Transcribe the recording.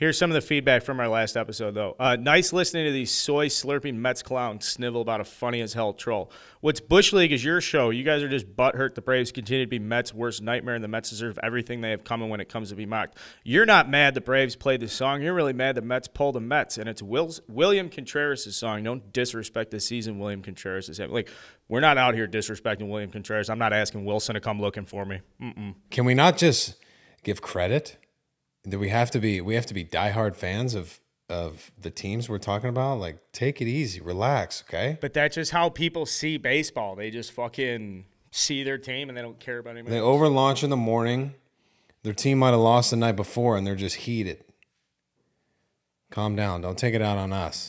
Here's some of the feedback from our last episode, though. Uh, nice listening to these soy slurping Mets clowns snivel about a funny as hell troll. What's Bush League is your show. You guys are just butthurt. The Braves continue to be Mets' worst nightmare, and the Mets deserve everything they have coming when it comes to be mocked. You're not mad the Braves played this song. You're really mad the Mets pulled the Mets, and it's Will's, William Contreras' song. Don't disrespect the season William Contreras is having. Like, we're not out here disrespecting William Contreras. I'm not asking Wilson to come looking for me. Mm-mm. Can we not just give credit? Do we have to be we have to be diehard fans of of the teams we're talking about? Like, take it easy, relax, okay? But that's just how people see baseball. They just fucking see their team and they don't care about anybody. They else. overlaunch in the morning. Their team might have lost the night before and they're just heated. Calm down. Don't take it out on us.